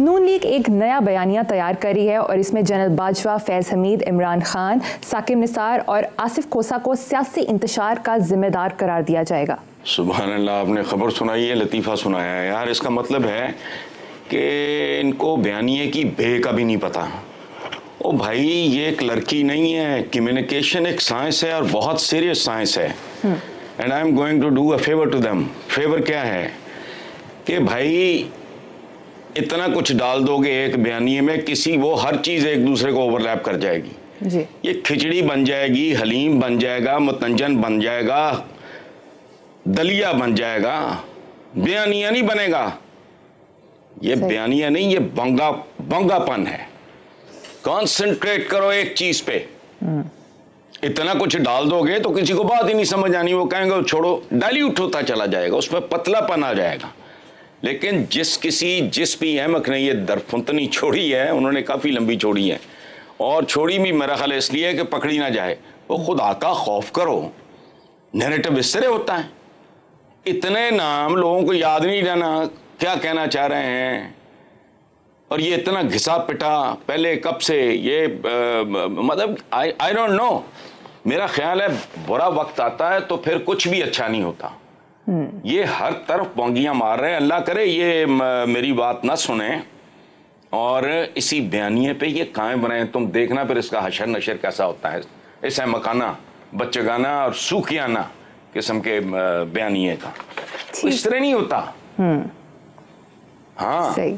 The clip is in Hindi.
नून लीग एक नया बयानिया तैयार करी है और इसमें जनरल बाजवा फैज़ हमीद इमरान खान साकिब निसार और आसिफ कोसा को सियासी इंतशार का जिम्मेदार करार दिया जाएगा। सुबह अल्लाह आपने खबर सुनाई है लतीफ़ा सुनाया है। यार इसका मतलब है कि इनको बयानिए की बे का भी नहीं पता। ओ भाई ये एक लड़की नहीं है। कम्युनिकेशन एक साइंस है और बहुत सीरियस साइंस है। And I am going to do a favour to them favour क्या है? कि भाई इतना कुछ डाल दोगे एक बयानी में किसी वो हर चीज़ एक दूसरे को ओवरलैप कर जाएगी। जी। ये खिचड़ी बन जाएगी हलीम बन जाएगा मुतंजन बन जाएगा दलिया बन जाएगा बयानिया नहीं बनेगा। ये बयानिया नहीं ये बंगा बंगापन है। कंसंट्रेट करो एक चीज़ पे। इतना कुछ डाल दोगे तो किसी को बात ही नहीं समझ आनी वो कहेंगे छोड़ो। डाइल्यूट होता चला जाएगा उसमें पतलापन आ जाएगा। लेकिन जिस किसी जिस भी अहमक ने ये दरफुंतनी छोड़ी है उन्होंने काफ़ी लंबी छोड़ी है। और छोड़ी भी मेरा ख्याल इसलिए कि पकड़ी ना जाए। वो खुद आका खौफ करो। नेरेटिव इस तरह होता है। इतने नाम लोगों को याद नहीं रहना क्या कहना चाह रहे हैं? और ये इतना घिसा पिटा पहले कब से ये आ, मतलब आई आई डोंट नो मेरा ख्याल है बुरा वक्त आता है तो फिर कुछ भी अच्छा नहीं होता। ये हर तरफ़ बोंगियाँ मार रहे हैं। अल्लाह करे ये मेरी बात ना सुने। और इसी बयानिए पे ये कायम रहे। तुम देखना फिर इसका हशर नशर कैसा होता है। ऐसा मकाना बच्चगाना और सूखियाना किस्म के बयानिए का। इस तरह नहीं होता। हाँ। सही।